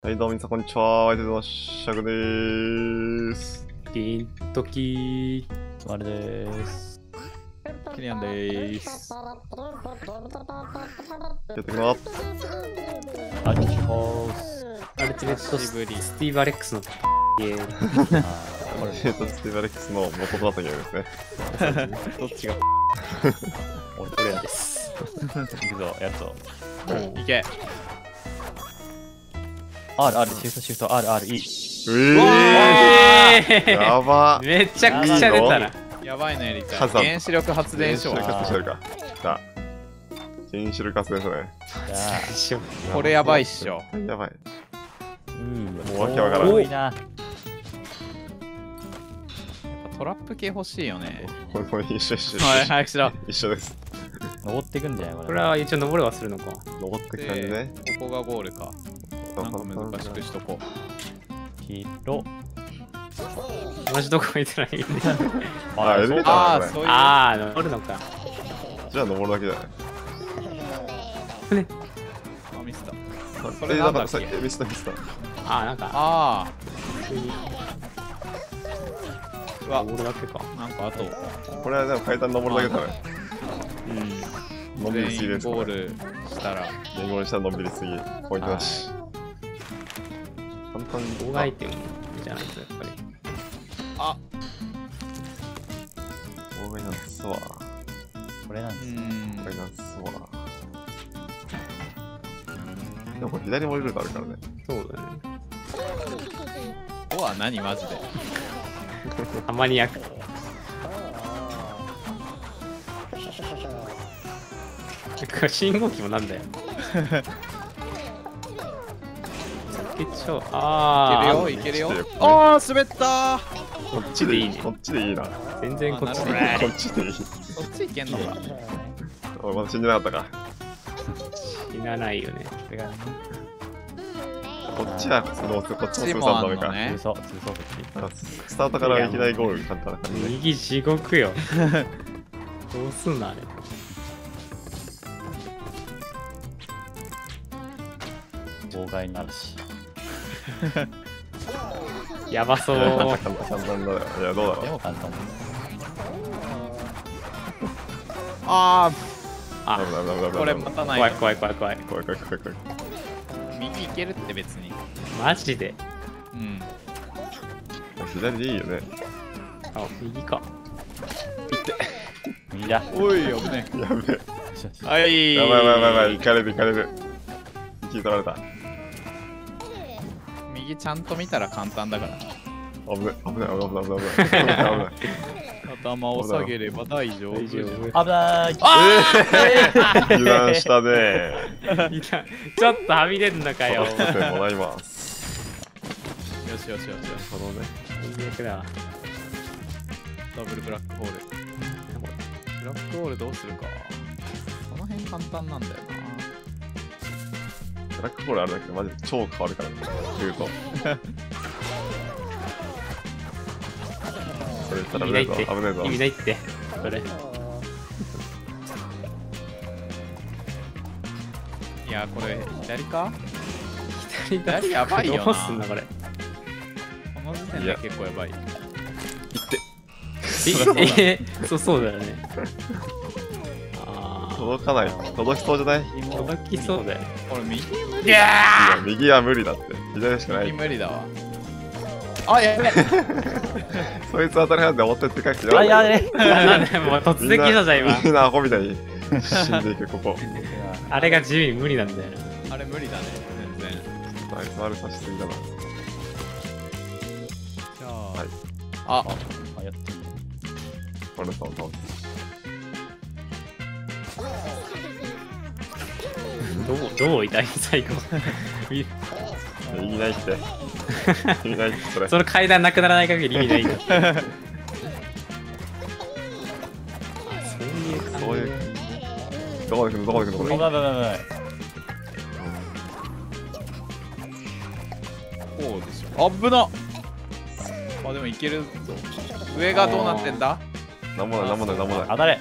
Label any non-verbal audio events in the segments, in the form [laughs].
はい、どうも皆さん、こんにちは。ワイドのシャグでーす。ギントキあれです。キリアンでーす。やってきます。アルチホース。アルティメット久しぶりスティーブ・アレックスのゲーム。あーこれ、えっと、スティーブ・アレックスの元となったゲームですね。どっちが [laughs] 俺俺らです。行くぞ、やっと。いけ。R、R、シフト、シフト、R、R、E。うわええーやばー、めちゃくちゃ出たな。やばいのやりたい。原子力発電所原。子力発電所か。さあ、原子力発電所ね。これやばいっしょ。やばい。うん、もうわけわからんトラップ系欲しいよね。これも一緒一緒。はい、早くしろ。一緒です。登っていくんじゃないこれ。これは一応登るはするのか。登ってく感じでね。、ここがゴールか。なんか難しくしとこ黄色。同じとこ見てない。[laughs] あエレベーう。ターああ、これそういう。あー、登るのか。じゃあ登るだけじゃない。あ、ミスった。そそれなんだっけ？さミスターミスター。あー、なんか、あ普通にあ。うわ、登るだけか。なんかあと、これはでも階段登るだけだね。うん。のんびりすぎです。これゴールしたら、言語にしたらのんびりすぎ。ポイントだし。簡単に。妨害点じゃないと、やっぱり。あ妨害なんすわ。うこれなんです。ん妨。害なんすわ。でもこれ左に降りるとあるからね。そうだね。ここは何マジで？たまにやく。信号機もなんだよ。先っちょ、いあーけるよ、いけるよこっちで。ああ、滑ったこっちでいいねこっちでいいな。全然こっちであなるこっちでいい。そっち行けんのか。おいまだ死んでなかったか。死なないよね。こっちは普通の、こっちもこっすぐちもあ3度目か。んのね通。そう、通そう、こっち。スタートからいきなりゴール簡単な感じね。右地獄よ。[laughs] どうすんのあれ。妨害になるし。[laughs] やばそう。簡単だよ。いや、どうだろう。でも簡単だね。ああ、これ待たないよ。怖い怖い怖い怖い。怖い怖い怖い怖い。けるって別に。マジで？うん。左でいいよね。あ、右か。右だ。おい、危ねやべえ。はい。やばいやばいやばい。行かれる行かれる。聞い取られた。右ちゃんと見たら簡単だから。危ない危ない危ない危ない危ない危ない危ない。[laughs] 頭を下げれば大丈夫。大丈夫。危ない油断したね。ちょっとはみ出んのかよ。もらいます。よしよしよしよし。このね。最悪だわ。ダブルブラックホール。ブラックホールどうするか。この辺簡単なんだよブラックホールあるだけでマジで超変わるからね。言うと。れたら危ないぞ。危ないぞ。意味ないって。それ。な。いや、これ、左か？左左やばいよなどうすんのこれ。この時点で結構やばい。え、え、そうそうだよね。あ届かない。届きそうじゃない？届きそうだよ。これ右や、右は無理だって。左しかない。右無理だわ。あ、やべえ [laughs] そいつ当たり前で思ってって書きあ、やべなんでもう突撃したじゃん、今。みんなアホみたいに死んでいく、ここ。あれが地味に無理なんだよな。あれ無理だね、全然。あいつ悪さしすぎだな。じゃあ、はいあ、あ、やってみる。これそうそう。どう、どう痛い最後。[laughs] み意味ないって。意味ないって、それ。その階段なくならない限り意味ないんだ。あ [laughs] そういう感じそういうどこで来るのどこで来るのこれ。危ない危ない危ない。こうでしょ。あぶなあ、でもいけるぞ。上がどうなってんだ？なんもない、なんもない、なんもない。当たれ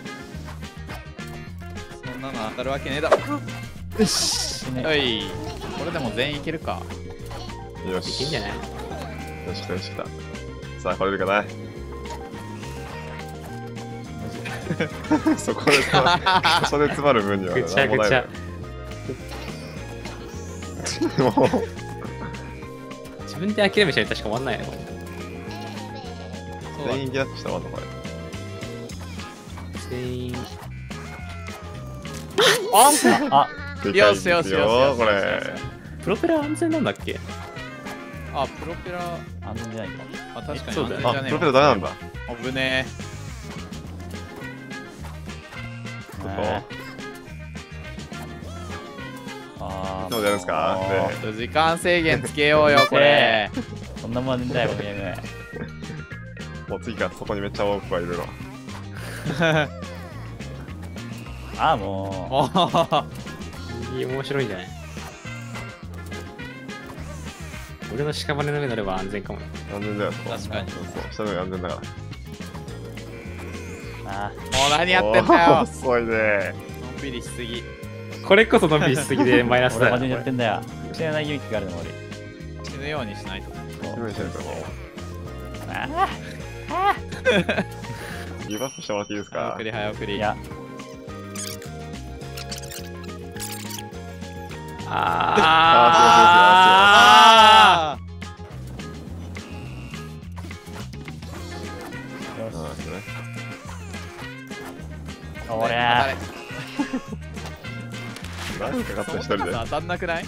そんなの当たるわけねえだろ。よし。はい。これでも全員いけるか。よいけんじゃない？よし、よし、来た。さあ、来れるかな。そこで詰まる、[laughs] そこで詰まる分にはぐちゃぐちゃ。何もないもう、自分で諦めちゃ確か終わんない全員ギャッチしたわ、これ。全員。あ、でかいんですよしよしよしよし。これ。プロペラ安全なんだっけ？あプロペラ安全じゃないか。あ確かにそうだよあ、安全じゃねえプロペラダメなんだ。あぶねねあどうやるんですか？時間制限つけようよ [laughs] これ。そんなもんだよ、ゲーム。[laughs] もう次からそこにめっちゃ多くはいるわ。[laughs] ああ、ももいい面白いんじゃない？俺の屍の上に乗れば安全かも。安全だよ。確かにそうそう、下の上安全だから。う。あうもう何やってんだよ遅いね。のんびりしすぎこれこそのんびりしすぎで [laughs] マイナあ、スだよ俺真面目にやってんだよ。知らない勇気があるの、俺。死ぬようにしないと気分にしないともあう、ギブアップしてもらっていいですか？早送り早送りあいや、ああし。ー俺、何かかった一人で。当たんなくない？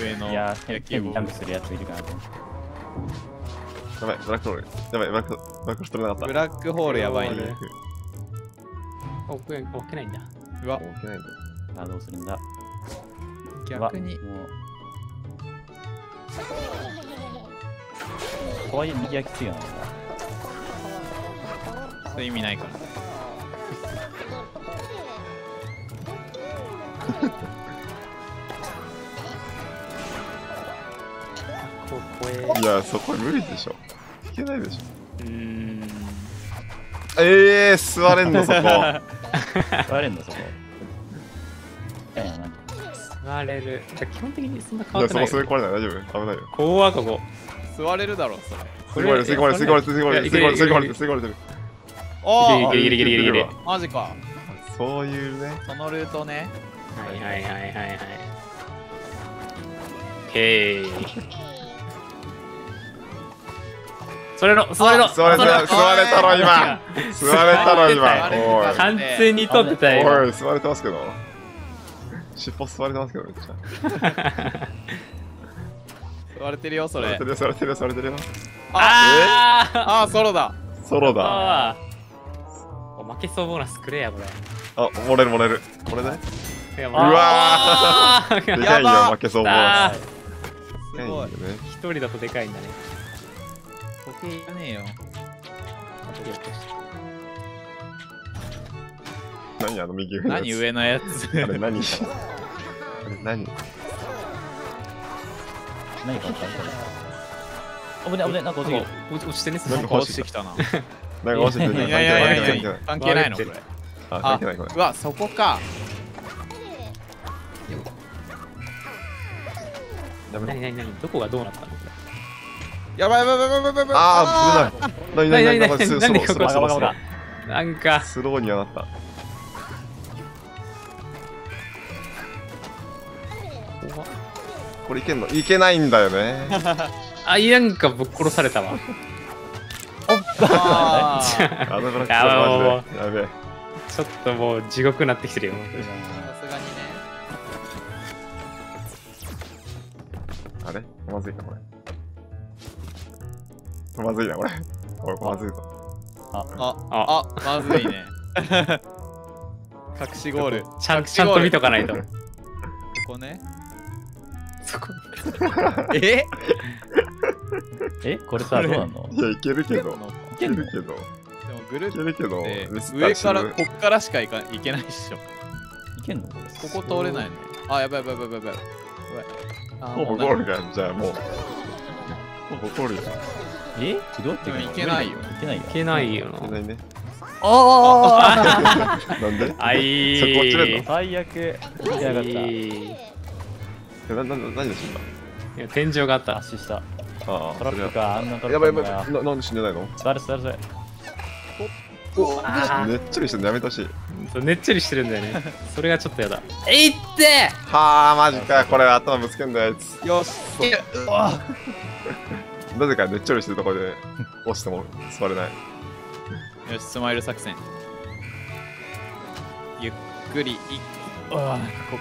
上のいや、野球ボールジャンプするやついるかなと思って。やばい、ブラックホール。やばい、ブラック、ブラック取れなかった。ブラックホールやばいね置け置けないんだ。うわ置けないんだ。さあ、どうするんだ？逆にもうこういう右はきついよな。そういう意味ないから [laughs] いや、そこ無理でしょ。いけないでしょ。うーん。ええー、座れんの、そこ。[laughs] 座れんの、そこ。座れる。じゃあ基本的にそんな変いや、そこわってないよ。吸い込まれない。大丈夫？危ないよ。怖ここ。座れるだろそれ吸い込まれる、吸い込まれる、吸い込まれる、吸い込まれる、吸い込まれる、吸い込まれる、吸い込まれてる。おギリギリギリギリギリギリ。あマジかそういうね。そのルートねはいはいはいはいはい。へい。座れろ座れろ座れた、座れたろ、今。座れたろ、今。おい。完全に取ってたよ。おい、座れてますけど。尻尾座れてますけど、めっちゃ。座れてるよそれ座れてるよ、座れてるよ、座れてるよ。あーああソロだソロだ。あー負けそうボーナスくれやこれ。あ、漏れる漏れる。これね。うわ [laughs] ー。でかいよ、負けそう。すごい。一人だとでかいんだね。時計いらねえよ。何あの右上のやつ。何上のやつ。あれ何？[laughs] あれ何？何か分かんない。危ない危ない、なんか落ちてる。落ちてね、なんか落ちてきたな。な。んか落ちてるいやいやいやいや関係ない。のこれ。あ、関係ないこれ。うわそこかやめろ何何何？どこがどうなったの？やばいやばいやばいやばいやばいあー、危ない。何何何？何何スロースロースロースロースロバカ。なんか、スローにはなった。これいけんの？いけないんだよね。[laughs] あ、いやなんかぶっ殺されたわ。あー。[laughs] あのブラックやばいもうマジでやべえちょっともう地獄になってきてるよ。あれ？まずいかこれ。まずいなこれ。おいまずいぞ。ああ、あ。まずいね。[laughs] 隠しゴール。ちゃんちゃんと見とかないと。ここね。そこ。[laughs] え？え？これさ、どうなんの？いやいけるけど。いいけるけど。でもぐるっいけるけどてミスった上からこっからしか行かいけないっしょ。いけんの？これ。ここ通れないねあやばいやばいやばいやばいやばいあほぼもうゴールがじゃあもう。ほぼゴールじゃんえどうやって行けないよ。いけないよい。けないよ。な。いけないね。あなんで？あいそこ落ちれんの？最悪。いけなかっいいえななな何で死んだ？いや天井があった。た。圧死した。ああ、トラップか、あんなトラやばいやばいなんで死んでないの？座れ座れ座れ。あねっちりしてるのやめてほしい。ーそうねっちりしてるんだよね。それがちょっとやだ。えいってはあ、マジか。これ頭ぶつけんだよ、あいつ。よしうわなぜかねっちょりしてるところで押しても座れない。よしスマイル作戦ゆっくりいこ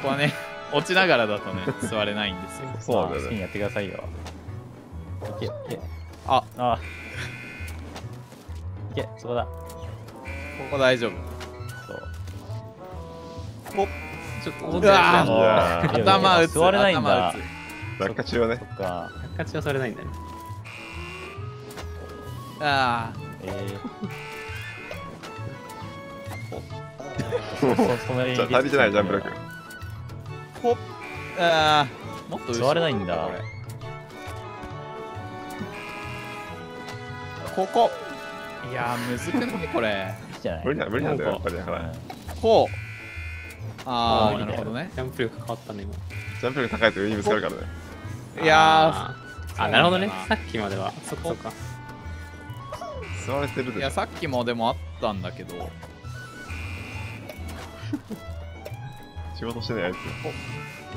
こはね落ちながらだとね座れないんですよそうなんだよね。好きにやってくださいよ。いけ、いけ。ああいけ、そこだ。ここ大丈夫。そう。ちょっと頭打つ座れないんだ。頭打つ。落下中はね。そ。っか。勝ちはされないんだね。あえー。じゃあ足りてないジャンプ力。ーほっ。あー。もっと座れないんだこれ。ここ。いやーむずくない？これじゃない？無理な無理なんだよ、やっぱり。ほら。うん。こうああーなるほどね。ジャンプ力変わったね、今。ジャンプ力高いと上にぶつかるからね。いやあー。あ、なるほどね。さっきまでは。そっか。座れてるーいや。さっきもでもあったんだけど。[laughs] 仕事してないあいつ。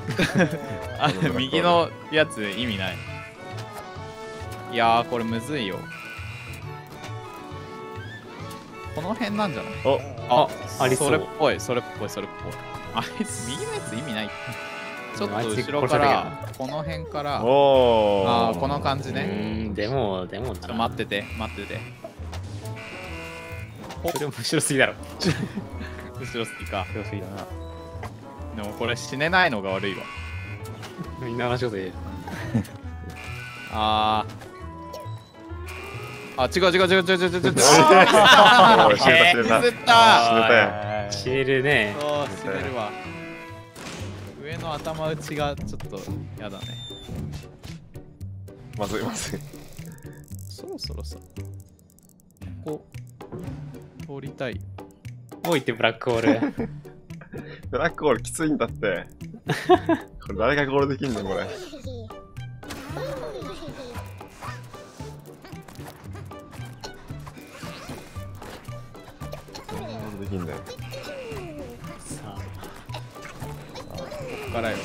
[laughs] あ右のやつ意味ない。いやーこれむずいよこの辺なんじゃない？おあありそう。それっぽいそれっぽいそれっぽい。あいつ右のやつ意味ない。ちょっと後ろからこの辺からおー。あーこの感じうねでも、でもちょっと待ってて待ってて。それも後ろすぎだろ。後ろ好きか。強すぎだな。でもこれ死ねないのが悪いわみんな同じこと言える。あーあ、違う違う違う違う違う違う違う。死ぬた死ぬた。死ぬた。死う違ね。違う死ね [laughs] るわ。上の頭打ちがちょっとやだね。まずいまずい。そろそろさ、ここ通りたい。もう行ってブラックホール。[laughs] ブラックホールきついんだって。これ誰がゴールできんのこれ。きんだよ。さあ、ここからよ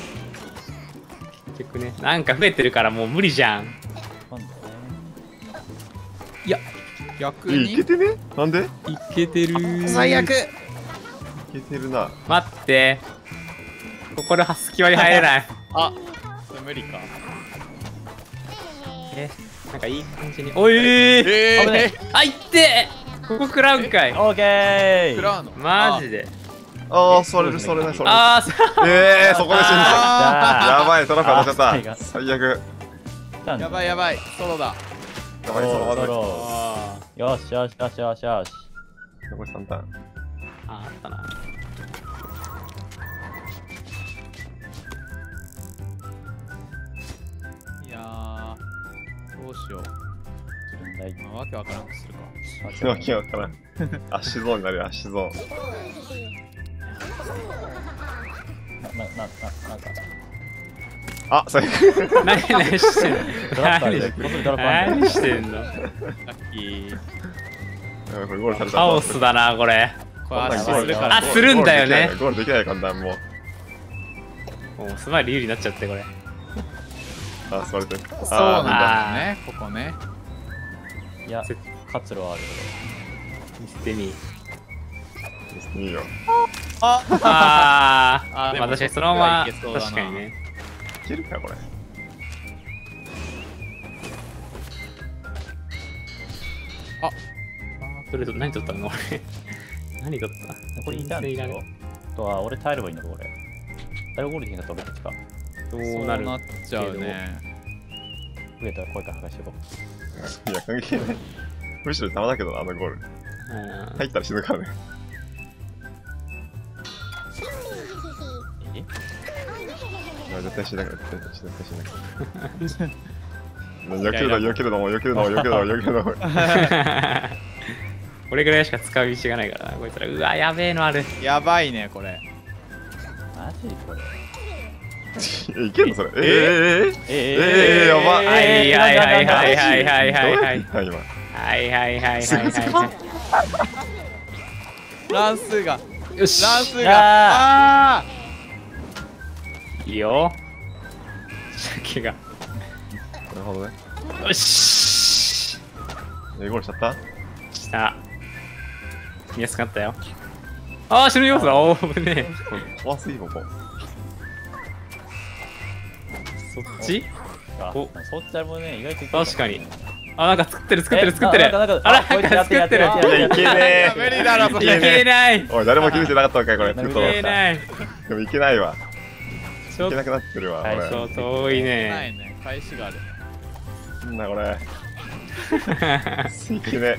結局ね、なんか増えてるからもう無理じゃん。なんだね逆え、いけにてね？なんで？いけてる最悪いけてるな。待って。ここで隙間に入れない。あそれ無理かえ、なんかいい感じに。おいえ危ないあ、いってここ食らうんかい。オーケー食らうのマジで。あー、それる、それない、それない。あー、さえー、そこで死んだ。あやばい、トラップ当たっちゃあーった。最悪。ーやばいやばいソロだやばい、そのまずい。ロあーよしよしよしよしよし。残り3ターン。ーあったな。いやーどうしよ。う、まあ、わけわからんくするかわけわからん。アッシュゾーンになるよ、アッシュゾーン。な、な、な、な、なんか。あ、最悪。何何してんの？何してんの？された。カオスだな、これ。これするからあするんだよねゴールできない簡単もう。もうスマイル有利になっちゃって、これ。あ、座れてる。そうあなんだねここねいや、活路はある見せてみ。ーいいよ。ああー、あでも私そのまま、確かにね。いけるか、これ。あー、それと何取ったの？俺。何取った？これいたんでしょ？あとは、俺耐えればいいのか、俺。誰ゴールできなかったら俺たちか。どそううなるなっちゃうね増えたら声から剥がしていこう。いや、関係ない。むしろ邪魔だけどな、あのゴール。入ったら死ぬからね。え？絶対死なく絶絶対死なく避けるの、避けるの、避けるの、避けるの、[laughs] 避けるの。[laughs] これぐらいしか使う道がないからな、こいつら。うわ、やべえのある。やばいね、これ。マジこれ。いけんのそれ？え？ー、えー、えー、えー、えー、えー、やばい。はいはいはいはいはいはいはい。はい。はいはいはいはいはい。乱数が。いよし。乱数が。あいいよ。鮭が。なるほどね。よし。えゴールしちゃった？した。見やすかったよ。ああ死ぬ要素だおお危ねえ。怖すぎここ。そっち？そっちもね、意外と確かに。あなんか作ってる作ってるえ作ってる。あらなんか作ってる。いやいけねー無理だろそいれけない。えおい誰も決めてなかったのかいこれ。いけない。でもいけないわ。いけなくなってるわはいこと遠いなね。いね。返しがある。れなんだこれ。[laughs] いけね。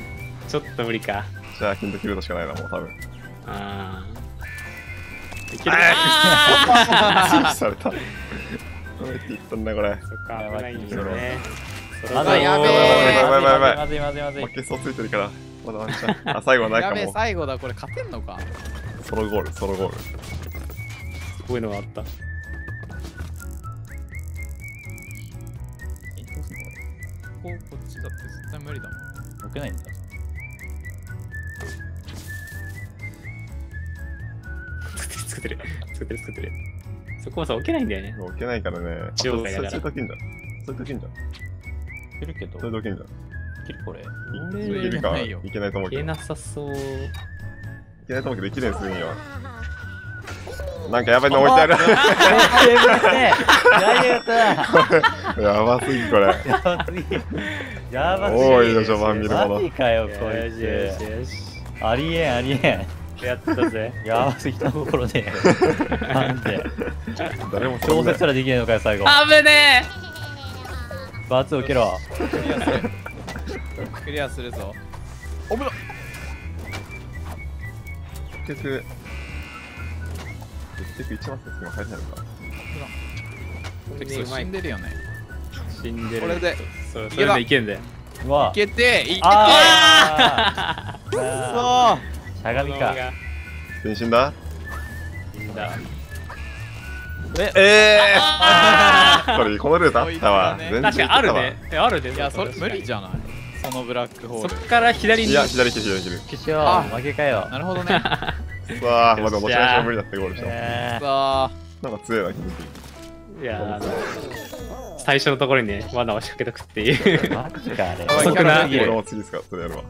ちょっと無理か。じゃあキントキルトしかないなもう多分。あー。いけるあー [laughs] されたどうやって言ったんだこれ。そっか危ないんよね。まずいやべえ。やばい。やばいやばいまずいまずい。まずいまずい負けそうついてるからまだワンチャンあ最後はなんやべえかも最後だこれ勝てんのかうソロゴールソロゴールこういうのがあったえどうすんのここうこっちだって絶対無理だもんれ置けないんだ作ってる作ってる作ってる作ってるそこはさ置けないんだよね。置けないからね。中央だから。それそれときんじゃんそれときんじゃんいけるけど。それときんじゃんいけるこれ。いけるかないけないと思うけど。い消えなさそうけないと思うけどできるんすぐには。なんかやばいの置いてある。[laughs] やばすぎこれやばすぎやばすぎ。多いよ序盤見るもの。マジかよこよいしよしつよし。ありえんありえやったぜ。んやばすぎたところで。[laughs] なんで。誰も調節すらできないのかよ最後。あぶね罰受けろ。クリアする。クリアするぞ。結局。結局1マスです今入れないのか。死んでるよね。死んでる。これで。そうそれでいけんだようわ。いけていけて。あそーしゃがみか全身だ死んだええこれこのルートあったわ。全然確かにあるいね。えあるいやそれ無理ゃじゃない？そのブラックホール。そっから左に。いや左切る左切るきしょあ負けかよ。なるほどね。[laughs] さあまだ持ち出しも無理だってゴールした。えさあなんか強いな気づきいやあの最初のところにね罠を仕掛けとくっていう。ーマジかあれ遅くな俺も次使ってやるわ